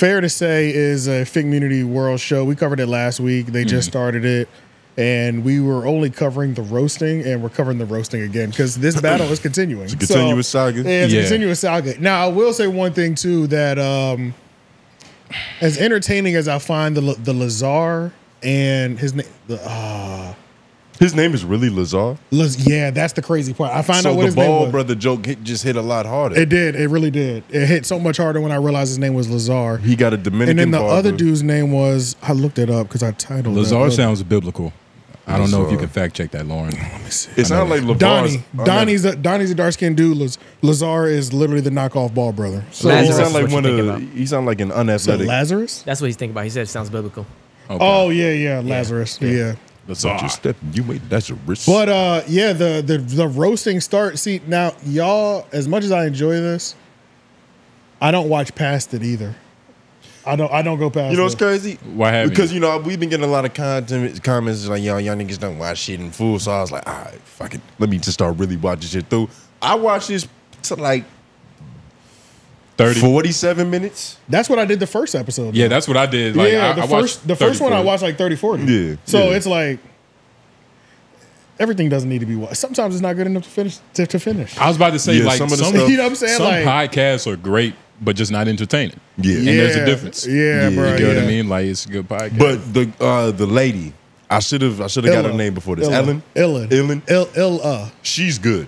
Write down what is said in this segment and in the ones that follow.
Fair to say is a Figgmunity World show. We covered it last week. They just Mm. started it. And we were only covering the roasting, and we're covering the roasting again because this battle is continuing. It's a continuous saga. Yeah, it's Yeah. a continuous saga. Now, I will say one thing too that um, as entertaining as I find the the Lazar and his name, the uh, His name is really Lazar. Laz- yeah, that's the crazy part. I find So out what the his name ball was. brother joke hit, just hit a lot harder. It did. It really did. It hit so much harder when I realized his name was Lazar. he got a Dominican. And then the father. other dude's name was I looked it up because I titled it. Lazar sounds biblical. I don't know if you can fact check that, Lauren. It sounds like LaVar's. Donnie. on Donnie's a Donnie's a dark skinned dude. Laz- Lazar is literally the knockoff ball brother. So that- He Lazarus sound like one of. thinking The, he sound like an So unathletic. Lazarus? That's what he's thinking about. He said it sounds biblical. Okay. Oh yeah, yeah, Lazarus. Yeah. Lazar. Just step. You made that's a risk. But uh yeah, the the the roasting start. See now, y'all, as much as I enjoy this, I don't watch past it either. I don't I don't go past You know what's it. crazy? Why haven't Because you? you know we've been getting a lot of content comments like y'all y'all niggas don't watch shit in full. So I was like, all right, fuck it. Let me just start really watching shit through. I watched this to like 30. forty-seven minutes. That's what I did the first episode. Yeah, though. that's what I did. Like, yeah, I, the I first watched the first 30, one I watched like 30, 40. Yeah, So yeah. it's like everything doesn't need to be watched. Sometimes it's not good enough to finish to, to finish. I was about to say, Yeah, like, some some, of the stuff- You know what I'm saying? some Like- podcasts are great, but just not entertaining. Yeah. And there's a difference. Yeah, Yeah, bro. You know yeah. what I mean? Like, it's a good podcast. But the uh the lady, I should have I should have got her name before this. Illa. Ellen. Ellen. Ellen. Ill, Ill, uh, She's good.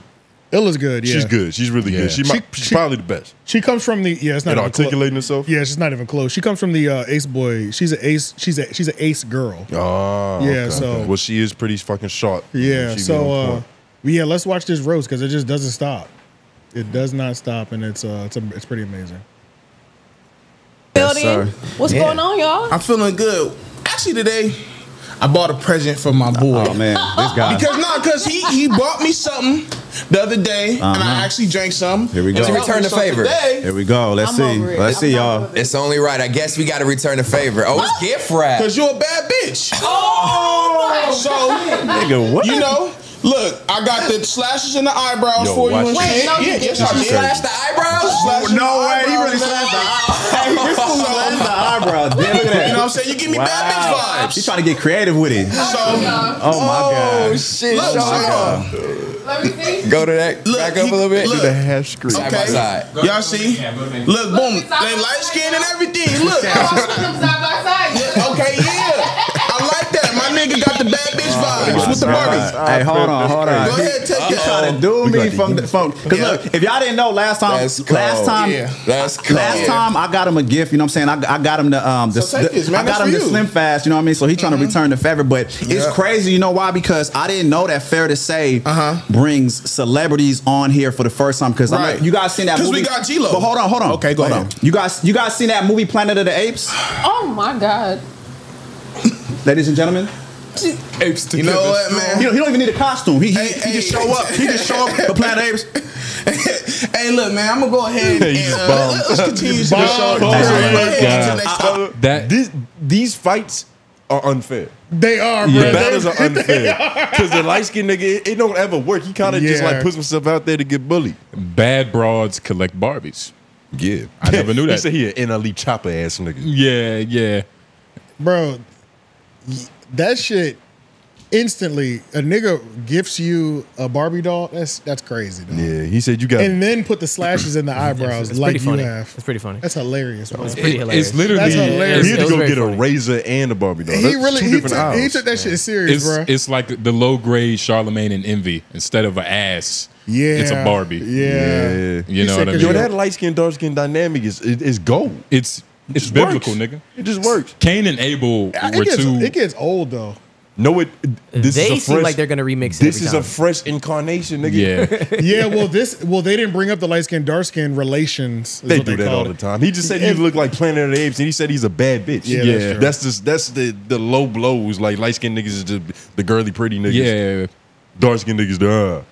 Illa's good. Yeah. She's good. She's really Yeah. good. She, She- might, she's she- probably the best She comes from the yeah. It's not at even clo- articulating herself. Yeah, she's not even close. She comes from the uh, Ace Boy. She's an ace. She's a she's an ace girl. Oh, Yeah, okay. so- well, she is pretty fucking sharp. Yeah. She be So on uh, point. yeah, let's watch this roast because it just doesn't stop. It does not stop, and it's uh it's a, it's pretty amazing. building. sir. What's Yeah. going on, y'all? I'm feeling good. Actually, today I bought a present for my boy. Oh man, this guy. Because no, because he he bought me something the other day, and I uh-huh. actually drank some. Here we go. he To return me the favor. Today. Here we go. Let's I'm see. Let's I'm see, y'all. it. It's only right. I guess we got to return the favor. Oh, it's gift wrap. Cause you're a bad bitch. Oh, So Nigga, what? you know, look, I got the slashes in the eyebrows Yo, for you watch and this. shit. no, you yeah, didn't. yes, I You did. Slash the eyebrows. Slash oh, No the way. He eyebrows, really man. slashed the Hey, this fool slashed the eyebrow. Damn, look at that. You know what I'm saying? You give me bad bitch vibes. He's trying to get creative with it. So Oh my Oh god. shit! look, Show oh, so. Let me see. Go to that. Look, back up he- a little bit. look. Do the half screen. Side by Okay. side. Y'all see? Look, boom. They light skin and everything. Look. Side by side. Okay, yeah. Nigga got the bad bitch vibes with the Barbie. Hey, hold on, hold on. Go ahead, take You that. trying to do me from the phone. Cause look, if y'all didn't know last time, That's cold. last time, Yeah. That's last time I got him a gift. You know what I'm saying? I, I got him the um the, So the- this, man. I got him for the. Slim Fast. You know what I mean? So he trying to return the favor, but it's Yeah. crazy. You know why? Because I didn't know that Fair to Say Uh-huh. brings celebrities on here for the first time. Because Right. you guys seen that? Because we got G-Lo. But hold on, hold on. Okay, go hold ahead. On. You guys, you guys seen that movie Planet of the Apes, Oh my god. ladies and gentlemen? Apes You know what, man? He don't, he don't even need a costume. He, he, Hey, he just show up. He just show up for Planet Apes. hey, look, man, I'm gonna go ahead and uh, bummed. let, us continue to the show. Oh, Let's my go ahead God. to the next topic. That- This, these fights are unfair. They are, bro. Yeah. The battles are unfair because the light skinned nigga, it, it don't ever work. He kind of just like puts himself out there to get bullied. bad broads collect Barbies. Yeah, I never knew that. he that. said he an NLE Choppa ass nigga. Yeah, yeah. bro. Y- That shit instantly a nigga gifts you a Barbie doll. That's that's crazy. Dog. Yeah, he said you got. And then put the slashes in the eyebrows It's like pretty you funny. have. It's pretty funny. That's hilarious. Bro. It's pretty It- hilarious. It's literally That's hilarious. he had to go very get a razor and a Barbie doll. He That's really two he different took, he took that shit serious, It's, bro. it's like the low grade Charlemagne and Envy instead of an ass. yeah, it's a Barbie. Yeah, Yeah. You know said what I 'cause mean? Yo, that light skin, dark skin dynamic is is, is gold. It's it's just biblical, works. nigga. It just works. Cain and Abel It were gets, two. it gets old though. No, it. This they is a seem fresh, like they're gonna remix it. This every is time. a fresh incarnation, nigga. yeah, Yeah, well, this well they didn't bring up the light skin dark skin relations. They what do that all called the time. He just said you If- look like Planet of the Apes, and he said he's a bad bitch. Yeah, that's true. that's just that's the the low blows. Like light skinned niggas is the, the girly pretty niggas. yeah. dark skinned niggas. The, uh.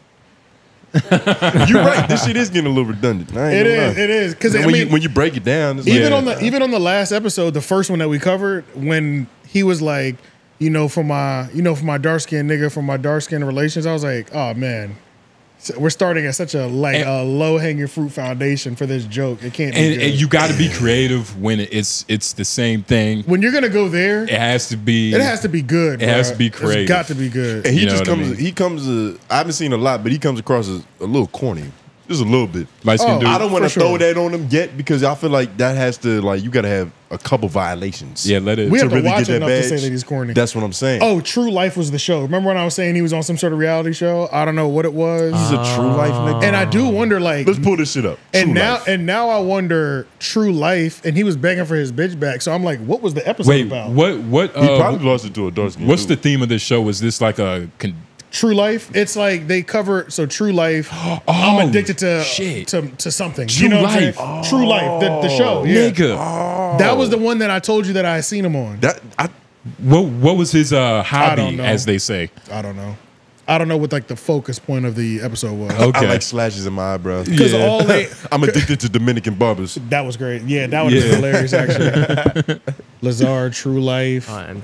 You're right. This shit is getting a little redundant. I ain't It gonna is. lie. It is because I when mean, you when you break it down, it's even like, on the even on the last episode, the first one that we covered, when he was like, you know, for my you know for my dark skinned nigga, for my dark skinned relations, I was like, oh man, So we're starting at such a like And- a low hanging fruit foundation for this joke. It can't. Be And, good. and you got to be creative when it's it's the same thing. when you're gonna go there, It has to be. it has to be good. It has to be It's creative. got to be good. And he You just what I comes. mean? He comes. Uh, I haven't seen a lot, but he comes across as a little corny, just a little bit. Light skin Oh, dude. I don't want to For throw that on him yet because I feel like that has to like you got to have a couple violations. Yeah, let it. We to have to really watch get that enough to say that he's corny. That's what I'm saying. Oh, True Life was the show. Remember when I was saying he was on some sort of reality show? I don't know what it was. he's a true life nigga. and I do wonder, like, Let's pull this shit up. and now Life. and now I wonder, True Life, and he was begging for his bitch back. So I'm like, what was the episode Wait, about? what? What? he Uh, probably lost it to a dark skin. what's the theme of this show? Is this like a? Con- True Life. It's like they cover so True Life. I'm addicted to Oh, shit. to to something. True you know Life. saying? True Life. The, the show. Yeah. Nigga, That was the one that I told you that I had seen him on. that? I, what? What was his uh, hobby, as they say? I don't know. I don't know what like the focus point of the episode was. Okay. I like slashes in my eyebrows. Because Yeah. all they I'm addicted to Dominican barbers. that was great. Yeah, that would have Yeah. been hilarious actually. Lazar, True Life. Uh,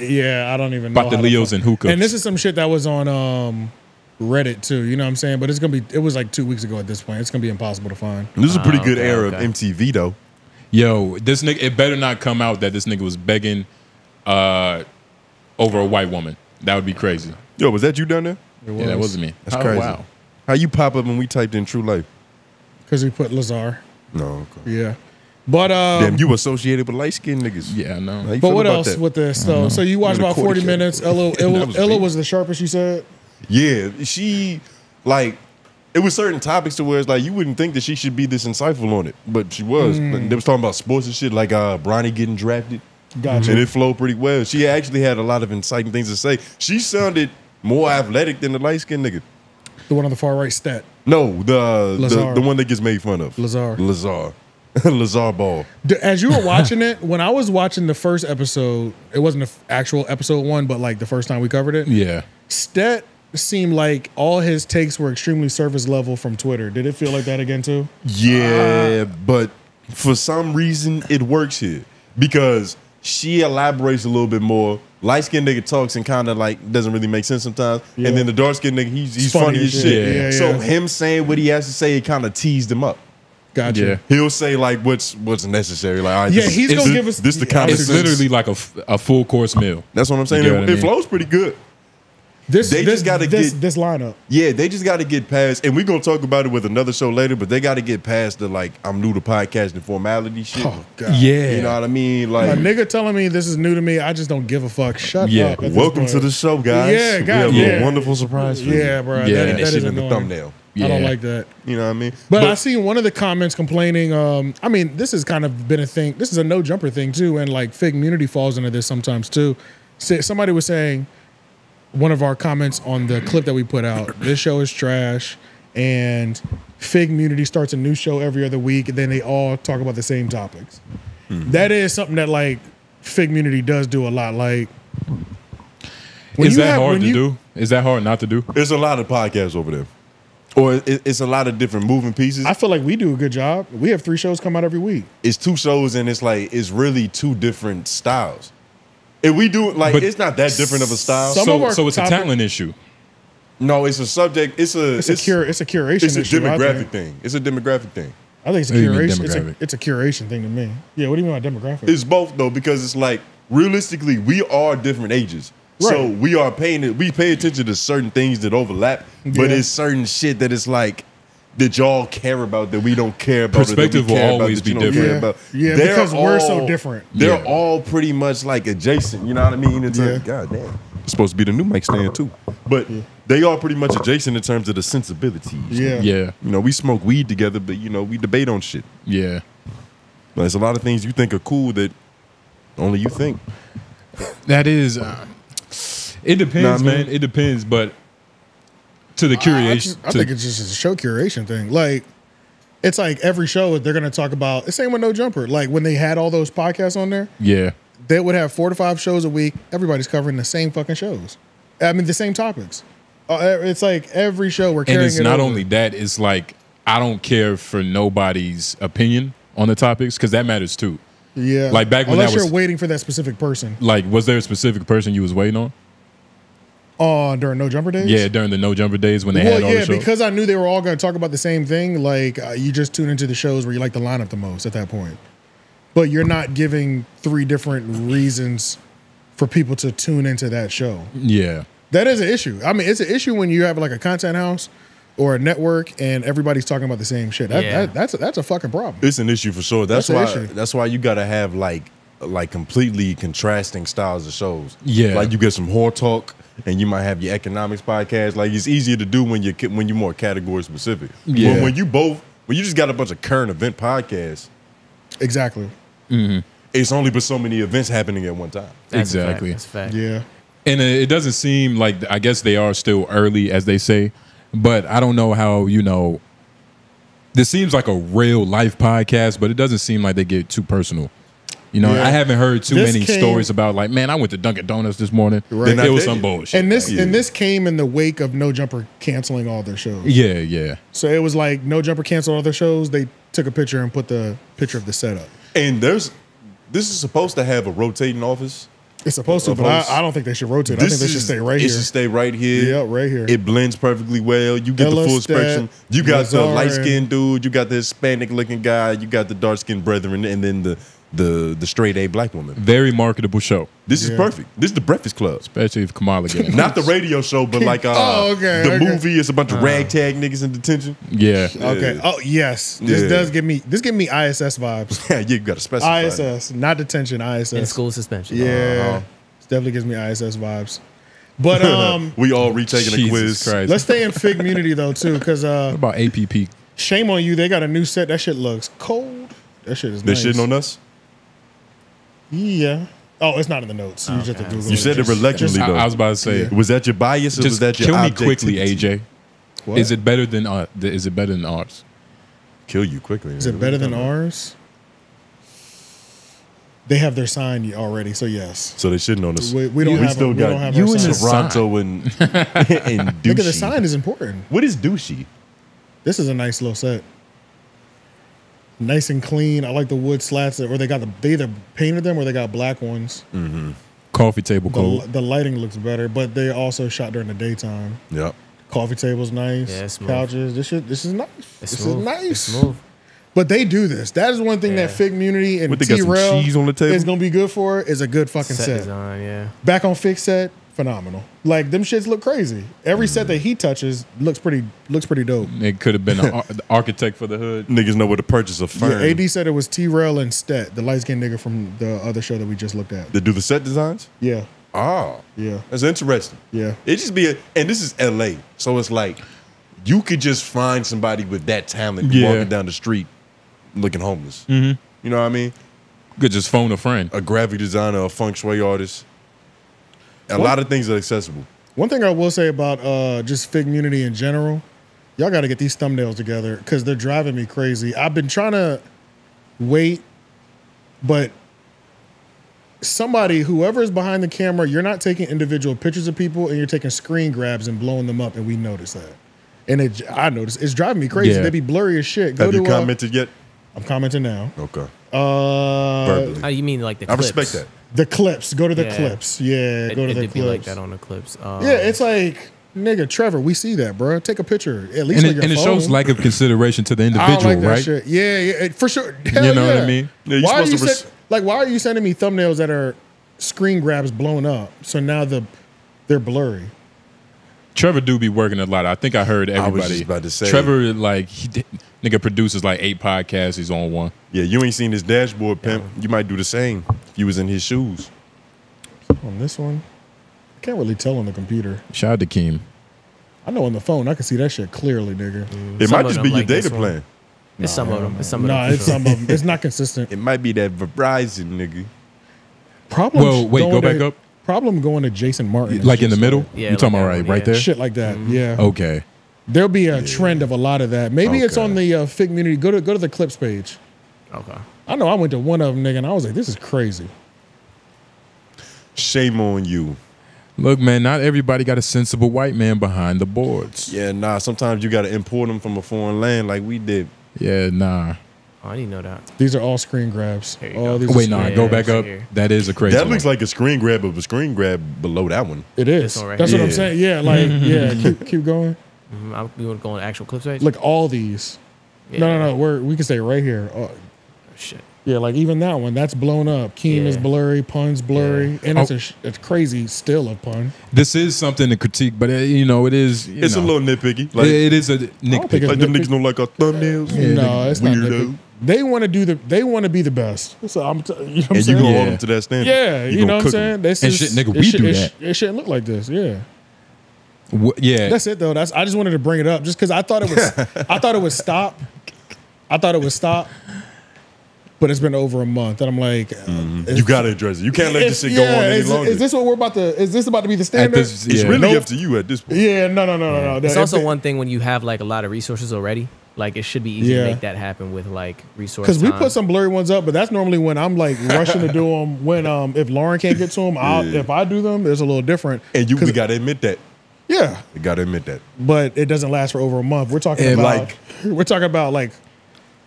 yeah, I don't even know. About the Leos and hookahs. And this is some shit that was on um Reddit too. You know what I'm saying? But it's gonna be. It was like two weeks ago at this point. It's gonna be impossible to find. This is a pretty Oh, good okay, era okay. of MTV though. Yo, this nigga. It better not come out that this nigga was begging uh, over a white woman. That would be crazy. Yo, was that you down there? It Yeah, that wasn't me. That's Oh, crazy. Wow. How you pop up when we typed in True Life? because we put Lazar. No. Okay. Yeah, but um, Damn, you associated with light skinned niggas. Yeah, I know. How you But what about else that? with this? So, so you watched about forty quarter minutes. Ella, Ella, was Ella was the sharpest. You said. Yeah, she like it was certain topics to where it's like you wouldn't think that she should be this insightful on it, but she was. Mm. Like, They was talking about sports and shit, like uh Bronny getting drafted. Gotcha. And it flowed pretty well. She actually had a lot of inciting things to say. She sounded more athletic than the light skinned nigga. The one on the far right stat. No, the, the the one that gets made fun of. Lazar. Lazar. Lazar Ball. As you were watching it, when I was watching the first episode, it wasn't the actual episode one, but like the first time we covered it. Yeah. Stet seemed like all his takes were extremely surface level from Twitter. Did it feel like that again too? Yeah, but for some reason it works here because she elaborates a little bit more. Light skinned nigga talks and kind of like doesn't really make sense sometimes, Yeah. and then the dark skinned nigga he's he's funny funny, as as shit. shit. Yeah, yeah, so him saying what he has to say, it kind of teased him up. Gotcha. Yeah. He'll say like what's what's necessary. Like, all right, Yeah, this, he's gonna this- give us- this the yeah, kind of It's literally like a, a full course meal. That's what I'm saying. It, what I it flows pretty good. This They this, just gotta get- this lineup. Yeah, they just got to get past, and we're gonna talk about it with another show later. But they got to get past the like I'm new to podcasting formality shit. Oh god. Yeah. You know what I mean? Like A Like, nigga telling me this is new to me, I just don't give a fuck. Shut Yeah. up. at welcome to the show, guys. Yeah, guys. we have a yeah. little wonderful surprise for you. Yeah, bro. Yeah. That, and that that is shit in the annoying. thumbnail. I don't like that. You know what I mean? But, I seen one of the comments complaining. Um, I mean, this has kind of been a thing. This is a no jumper thing too, and like Figgmunity falls into this sometimes too. Somebody was saying one of our comments on the clip that we put out. This show is trash, and Figgmunity starts a new show every other week, and then they all talk about the same topics. Hmm. That is something that like Figgmunity does do a lot. Like, when Is you that have- hard when to you- do? Is that hard not to do? There's a lot of podcasts over there, or it, it's a lot of different moving pieces. I feel like we do a good job. We have three shows come out every week. it's two shows, and it's like it's really two different styles. If we do it like But it's not that different of a style. Some so our so it's topic- a talent issue. no, it's a subject. It's a It's, a cure. It's a curation. It's a issue, I demographic think. thing. It's a demographic thing. I think it's a What do you mean curation. It's a, demographic? it's a curation thing to me. Yeah. What do you mean by demographic? It's both though because it's like realistically we are different ages. So Right. we are paying it. We pay attention to certain things that overlap, but Yeah. it's certain shit that it's like that y'all care about that we don't care about. or that we Perspective will care about always be don't different. about. Yeah. Yeah, They're because we're so different. They're Yeah. all pretty much like adjacent. You know what I mean? It's Yeah. like, God damn. It's supposed to be the new mic stand too, but they are pretty much adjacent in terms of the sensibilities. yeah. Yeah. You know, we smoke weed together, but you know, we debate on shit. Yeah. There's a lot of things you think are cool that only you think. That is. Uh, it depends, Nah, man. man. It depends, but to the I, curation, just- I to- think it's just a show curation thing. Like, it's like every show that they're gonna talk about. The same with No Jumper. Like when they had all those podcasts on there, yeah. they would have four to five shows a week. Everybody's covering the same fucking shows. I mean, the same topics. Uh, it's like every show we're And it's it not over. only that; it's like I don't care for nobody's opinion on the topics because that matters too. yeah. like back when unless that was- you're waiting for that specific person. Like, was there a specific person you was waiting on? Oh, during No Jumper Days. Yeah, during the No Jumper days when they Well, had all yeah, the shows. because I knew they were all going to talk about the same thing. Like uh, you just tune into the shows where you like the lineup the most at that point, but you're not giving three different reasons for people to tune into that show. yeah. That is an issue. I mean, it's an issue when you have like a content house or a network and everybody's talking about the same shit. That, Yeah. that, that's a, that's a fucking problem. It's an issue for sure. That's, That's why. That's why you gotta have like like completely contrasting styles of shows. Yeah. like you get some horror talk, and you might have your economics podcast. Like it's easier to do when you are when you're more category specific. Yeah. But when you both when you just got a bunch of current event podcasts, Exactly. Mm-hmm. it's only but so many events happening at one time. That's a fact. Exactly. That's a fact. Yeah. And it it doesn't seem like I guess they are still early, as they say, but I don't know how you know. This seems like a real life podcast, but it doesn't seem like they get too personal. You know, Yeah. I haven't heard too This many came- stories about like, man, I went to Dunkin' Donuts this morning. Right. It was some bullshit. And this Yeah. and this came in the wake of No Jumper canceling all their shows. yeah, yeah, So it was like No Jumper canceled all their shows. They took a picture and put the picture of the setup. And there's this is supposed to have a rotating office. It's supposed to, but. I, I don't think they should rotate. I think they should stay right here. it should stay right here. Yeah, right here. It blends perfectly well. You get the full Ellis, spectrum. You got the light skinned dude. You got the Hispanic looking guy. You got the dark skinned brethren, and then the the the straight A black woman. very marketable show, This is Yeah. perfect. This is the Breakfast Club. especially if Kamala get in. Not the radio show, but like uh, Oh, okay, the okay. movie is a bunch of ragtag niggas in detention. yeah, Okay. Oh yes, this Yeah. does give me this give me ISS vibes. Yeah, you got to specify. ISS, not detention. ISS. In school suspension. Yeah, Uh-huh. It definitely gives me ISS vibes. But um, we all retaking a Jesus quiz. Christ. let's stay in Figgmunity though too, because uh, What about APP? shame on you. They got a new set. That shit looks cold. That shit is. They're nice. shitting on us. Yeah. Oh, it's not in the notes. You just have to Google. You said it Just- reluctantly I, though. I was about to say, Yeah. was that your bias or was just that your kill me quickly, objectivity? AJ. What? Is it better than uh, is it better than ours? Kill you quickly. Is it better than ours? They have their sign already, so yes. So they shitting on us. We, we don't we have. still a, we got don't have you our and sign. sign. Toronto and and douchey. Look at the sign is important. What is douchey? This is a nice little set. Nice and clean. I like the wood slats, or they got the they either painted them or they got black ones. Mm-hmm. Coffee table The, the lighting looks better, but they also shot during the daytime. Yep. Coffee table's nice. Yeah, smooth. Couches. This shit. This is nice. It's this smooth. is nice. It's smooth. But they do this. That is one thing Yeah. that Figgmunity and What, T Rail cheese on the table? is gonna be good for is a good fucking Set set. design, yeah. Back on Fig set, phenomenal. Like them shits look crazy. Every set that he touches looks pretty looks pretty dope. It could have been an ar- the architect for the hood. Niggas know where to purchase a firm. Yeah. AD said it was T Rail and Stet, the light skinned nigga from the other show that we just looked at. They do the set designs? Yeah, Ah. yeah, That's interesting. yeah. It just be a, and this is LA. So it's like you could just find somebody with that talent Yeah. walking down the street looking homeless. Mm-hmm. You know what I mean? Could just phone a friend. A graphic designer, a feng shui artist. A lot of things are accessible. One thing I will say about uh, just Figgmunity in general, y'all got to get these thumbnails together because they're driving me crazy. I've been trying to wait, but somebody, whoever is behind the camera, you're not taking individual pictures of people and you're taking screen grabs and blowing them up, and we notice that. And it, I noticed it's driving me crazy. Yeah. They be blurry as shit. Go Have you to, uh, commented yet? I'm commenting now. Okay. Uh, Verbally. Oh, you mean like the I clips? respect that. The clips. Go to the Yeah. clips. Yeah, It, go to it the clips. be like that on the clips. Um, yeah, it's like nigga, Trevor. We see that, bro. Take a picture at least. And with it, your and it shows phone. lack of consideration to the I don't individual, like that right? shit. Yeah, yeah, it- for sure. Hell You know what I yeah. mean? Yeah, you're why are supposed you to res- sen- like? Why are you sending me thumbnails that are screen grabs blown up? So now the they're blurry. Trevor do be working a lot. I think I heard was everybody. just about to say. Trevor like he did, nigga produces like eight podcasts. He's on one. Yeah, you ain't seen his dashboard, pimp. You might do the same if you was in his shoes. On this one, I can't really tell on the computer. Shout out to Keem. I know on the phone I can see that shit clearly, nigga. It mm. Some might just be your like data plan. It's some of them. It's some of Nah, them. it's some of them. It's not consistent. It might be that Verizon nigga. Problem. Well, wait, go back up. Problem going to Jason Martin. Like in the middle. Yeah, you like talking that about right, one, right yeah. there? Shit like that. Yeah. Okay. There'll be a trend of a lot of that. Maybe it's on the uh, Figgmunity. Go to go to the clips page. Okay. I know I went to one of them, nigga, and I was like, this is crazy. Shame on you. Look, man, not everybody got a sensible white man behind the boards. Yeah, nah. Sometimes you got to import them from a foreign land, like we did. Yeah, nah. Oh, I didn't know that. These are all screen grabs. There you All go. these Wait, no, screen- Yeah, go back up. here. That is a crazy. That looks like a screen grab of a screen grab below that one. It is. This one right That's what I'm saying. Yeah, like yeah. Keep keep going. I'm, you want to go on actual clips page? Like all these. Yeah. No, no, no. We're we can stay right here. Oh, Shit. yeah, like even that one. That's blown up. Keem is blurry. Pun's blurry, and it's Oh. a sh- it's crazy still of pun. This is something to critique, but uh, you know, it is. you It's know, a little nitpicky. Like, it- it is a think nitpick. it's like them niggas don't like our thumbnails. no, it's not. Weirdo. Nitpick. They want to do the. They want to be the best. So I'm. T- you know what I'm And you saying? gonna Yeah. hold them to that standard. Yeah, you, gonna know what I'm saying. This And is shit, nigga, it we should- do it that. sh- It shouldn't look like this. Yeah. W- yeah, That's it though. That's I just wanted to bring it up just because I thought it was I thought it would stop. I thought it would stop, but it's been over a month, and I'm like, uh, it's- You gotta address it. You can't let it's- this shit go yeah, on any is, longer. is this what we're about to? Is this about to be the standard? this, it's yeah. really Nope. up to you at this point. yeah, no, no, no, no, no. It's If also it- one thing when you have like a lot of resources already. Like it should be easy Yeah. to make that happen with like resources. Because we put some blurry ones up, but that's normally when I'm like rushing to do them. When um if Lauren can't get to them, I'll, Yeah. if I do them, it's a little different. And you we gotta admit that. yeah, We gotta admit that. but it doesn't last for over a month. We're talking And, about like- we're talking about like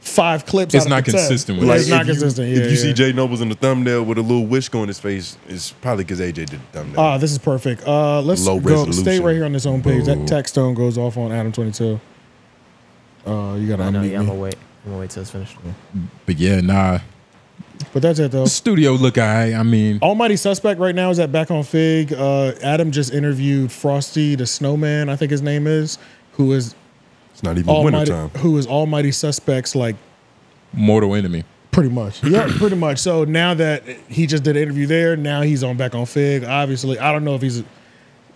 five clips. It's out not the 10. consistent with Like, it's not if you, consistent. if you yeah. see J Noblez in the thumbnail with a little wish on his face, it's probably because AJ did the thumbnail. Ah, this is perfect. Uh, let's Low go. resolution. Stay right here on this home page. Boo. That text tone goes off on Adam twenty two. Uh, you gotta I know. unmute Yeah, I'm me. gonna wait. I'm gonna wait till it's finished. but yeah, nah. But that's it though. Studio look alright. I mean, Almighty Suspect right now is at back on Fig. Uh, Adam just interviewed Frosty the Snowman, I think his name is, who is it's not even Almighty, wintertime. who is Almighty Suspect's like mortal enemy. pretty much. Yeah, pretty much. So now that he just did an interview there, now he's on back on Fig. Obviously, I don't know if he's.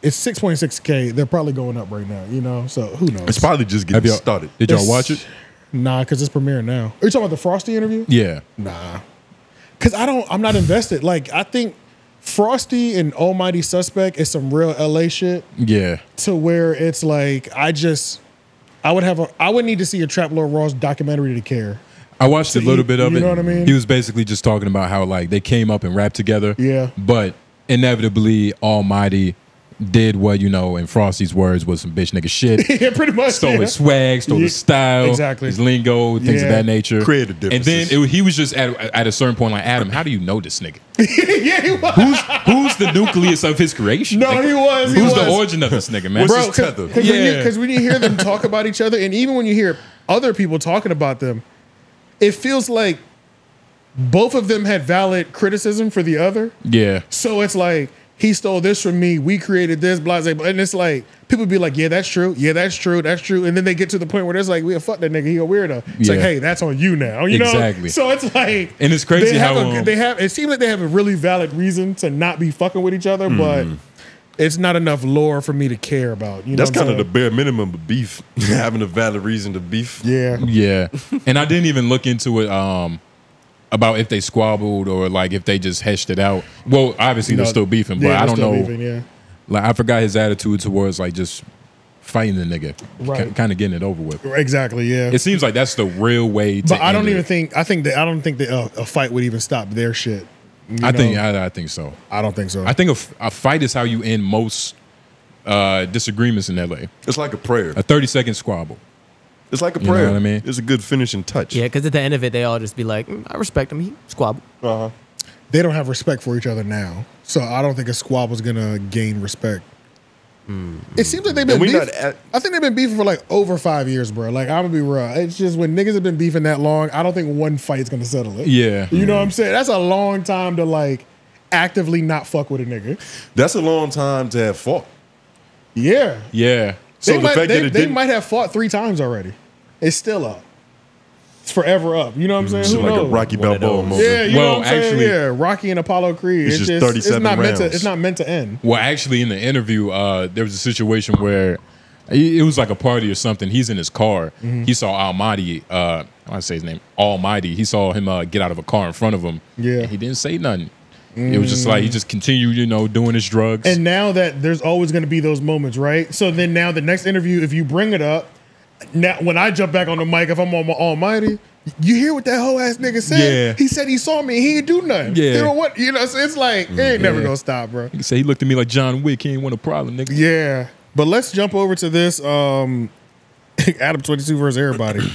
It's six point six k. They're probably going up right now. You know, so who knows? It's probably just getting y'all started. Did y'all It's- watch it? Nah, because it's premiering now. Are you talking about the Frosty interview? Yeah. Nah. Cause I don't I'm not invested. Like I think Frosty and Almighty Suspect is some real LA shit Yeah. to where it's like I just I would have a I would need to see a Trap Lord Ross documentary to care. I watched a little you- bit of it. you it. know what I mean? He was basically just talking about how like they came up and rapped together. Yeah. But inevitably, Almighty did what you know, in Frosty's words, was some bitch nigga shit. yeah, pretty much. Stole yeah. his swag, stole Yeah, his style, exactly. his lingo, things Yeah. of that nature. Creative And then it, he was just at, at a certain point like, Adam, how do you know this nigga? yeah, he was. Who's who's the nucleus of his creation? No, nigga? he was, he who's was. the origin of this nigga, man? Bro, his tether? because when, you- Yeah. 'cause when you hear them talk about each other, and even when you hear other people talking about them, it feels like both of them had valid criticism for the other. yeah. So it's like he stole this from me. We created this, blah, blah, blah. And it's like people be like, "Yeah, that's true. Yeah, that's true. That's true." And then they get to the point where it's like, "We fuck that nigga. He a weirdo." It's like, "Hey, that's on you now." You know. Exactly. So it's like, And it's crazy they have how, a- um, they have. It seems like they have a really valid reason to not be fucking with each other, but it's not enough lore for me to care about. You That's what kind of the bare minimum of beef. Having a valid reason to beef. yeah. Yeah. and I didn't even look into it um about if they squabbled or like if they just heshed it out. Well, obviously No, they're still beefing, but yeah, I don't know. beefing, yeah. Like I forgot his attitude towards like just fighting the nigga, Right. kind of getting it over with. Exactly. Yeah. It seems like that's the real way. to but I don't end even it. think. I think that I don't think that uh, a fight would even stop their shit. You I think? I, I think so. I don't think so. I think a fight is how you end most uh, disagreements in LA. It's like a prayer. A thirty second squabble. It's like a You know prayer. what I mean? It's a good finishing touch. Yeah, because at the end of it, they all just be like, "Mm, "I respect him. He squabble." they don't have respect for each other now. So I don't think a squabble's gonna gain respect. It seems like they've been And we beef- at- I think they've been beefing for like over five years, bro. Like I'm gonna be real. It's just when niggas have been beefing that long, I don't think one fight's gonna settle it. Yeah. You know what I'm saying? That's a long time to like actively not fuck with a nigga. That's a long time to have fought. Yeah. Yeah. So they the might, fact they, that it they didn't- might have fought three times already. It's still up. It's forever up. You know what I'm saying? It's Who like a knows? Rocky One of Balboa those. moment. Yeah, you Well, know what I'm saying? yeah, Rocky and Apollo Creed. It's It's, just just, 37 it's not meant to. rounds. It's not meant to end. Well, actually, in the interview, uh, there was a situation where it it was like a party or something. He's in his car. Mm-hmm. He saw Almighty. Uh, I want to say his name, Almighty. He saw him uh, get out of a car in front of him. Yeah. and he didn't say nothing. It was just like he just continued, you know, doing his drugs. And now that there's always going to be those moments, right? So then now the next interview, if you bring it up, now when I jump back on the mic, if I'm on my Almighty, you hear what that whole ass nigga said? Yeah. He said he saw me. He didn't do nothing. Yeah. You know what? You know, so it's like it ain't never gonna stop, bro. he said he looked at me like John Wick. He ain't want a problem, nigga. Yeah. But let's jump over to this. Um, Adam 22 versus everybody.